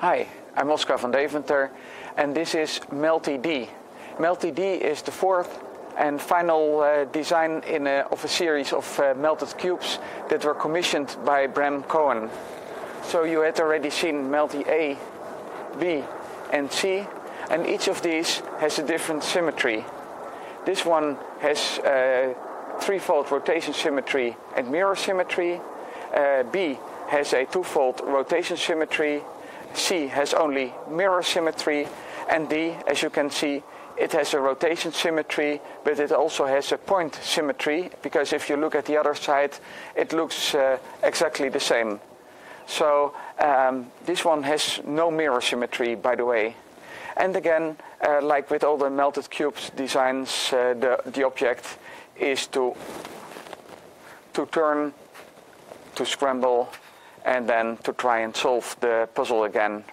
Hi, I'm Oskar van Deventer and this is Melty D. MELT-D is the fourth and final uh, design in a, of a series of uh, melted cubes that were commissioned by Bram Cohen. So you had already seen Melty A, B and C and each of these has a different symmetry. This one has uh, threefold rotation symmetry and mirror symmetry. Uh, B has a twofold rotation symmetry. C has only mirror symmetry. And D, as you can see, it has a rotation symmetry, but it also has a point symmetry, because if you look at the other side, it looks uh, exactly the same. So um, this one has no mirror symmetry, by the way. And again, uh, like with all the melted cubes designs, uh, the, the object is to, to turn, to scramble, and then to try and solve the puzzle again.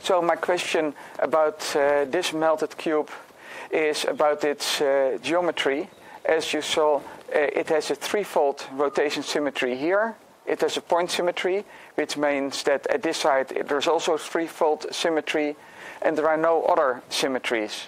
So my question about uh, this melted cube is about its uh, geometry. As you saw, uh, it has a threefold rotation symmetry here. It has a point symmetry, which means that at this side there's also threefold symmetry, and there are no other symmetries.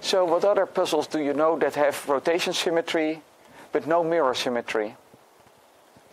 So what other puzzles do you know that have rotation symmetry, but no mirror symmetry?